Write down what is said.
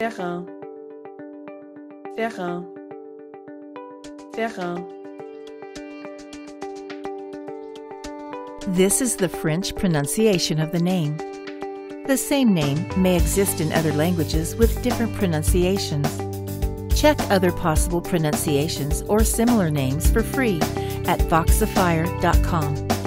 Ferrand, Ferrand, Ferrand. This is the French pronunciation of the name. The same name may exist in other languages with different pronunciations. Check other possible pronunciations or similar names for free at voxifier.com.